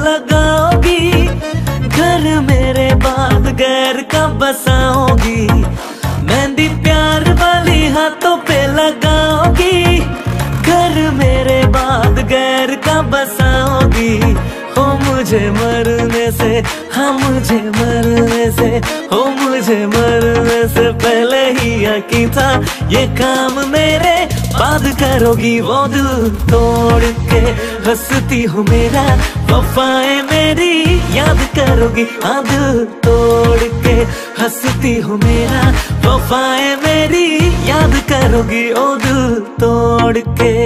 लगाओगी, घर मेरे बाद गैर का बसाओगी? मेहंदी प्यार वाली हाथों पे लगाओगी, घर मेरे बाद गैर का बसाओगी? हो मुझे मरने से हाँ मुझे मरने से, हो मुझे मरने से पहले ही यकीन था, ये काम मेरे बाद करोगी वो दिल तोड़ के। हंसती हो मेरा, वफाएँ मेरी। याद करोगी हाँ दिल तोड़ के। हंसती हो मेरा, वफाएँ मेरी। याद करोगी ओ दिल तोड़ के।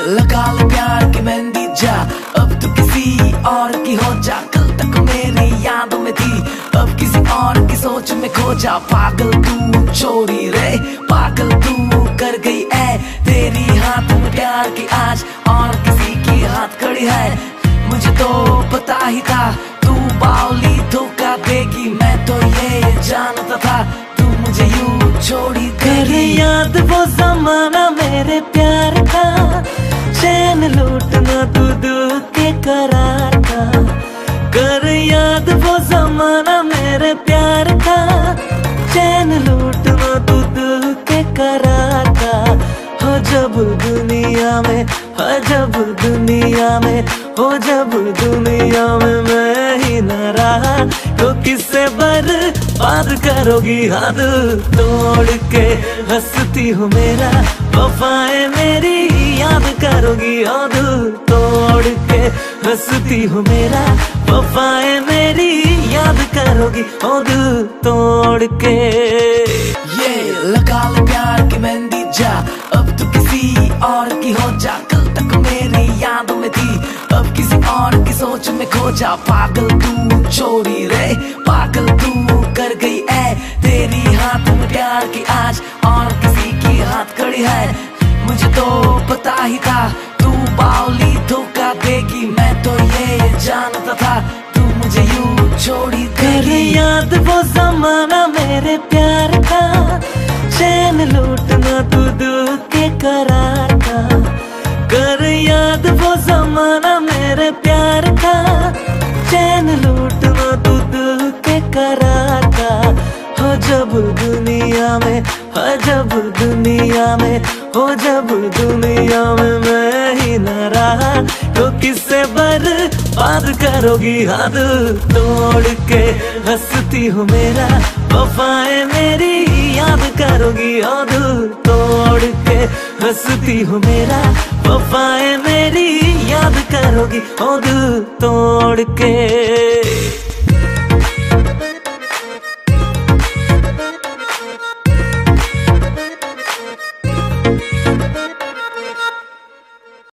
लगा ले प्यार की मेहंदी, जा। अब तो किसी और की हो जा कल तक मेरी यादों में थी। अब किसी और की सोच में खो जा पागल तू छोड़ी रे पागल तू कर गई है। तेरी हाथ में प्यार की आज और किसी की हाथ खड़ी है। मुझे तो पता ही था तू बावली धोखा देगी। मैं तो ये जानता था तू मुझे यूँ छोड़ी कर याद वो जमाना मेरे प्यार का। चैन लूटना तू दिल के करार का कर याद वो जमाना मेरे प्यार का चैन लूटना तू के करार था। हो दुनिया में हो जब दुनिया में हो जब दुनिया में मैं ही न रहा तो किससे बर बात करोगी हाथ तोड़ के? हंसती हो मेरा, वफाएँ मेरी याद करोगी हाथ तोड़ के। हंसती हो मेरा, वफाएँ मेरी याद करोगी हाथ तोड़ के। ये लगा ले प्यार की मेहंदी जा, अब तो किसी और की हो जा। सोच में खो जा पागल तू चोरी रे पागल तू कर गई है तेरी हाथ में प्यार की आज और किसी की हाथ खड़ी है। मुझे तो पता ही था तू बावली धोखा देगी मैं तो ये जानता था तू मुझे यू छोड़ी कर याद वो जमाना मेरे प्यार का चैन लूटना तू दिल के करार का। कर याद वो जमाना मेरे प्यार का। चैन लूटना तू दिल के करार का। हो जब दुनिया में, हो जब दुनिया में, हो जब दुनिया में मैं ही न रहा। तो किससे बर बात करोगी? हाथ तोड़ के हंसती हूँ मेरा। वफाएँ मेरी याद करोगी हाथ तोड़ के हंसती हो मेरा। वफाएँ मेरी याद करोगी हाथ तोड़ के।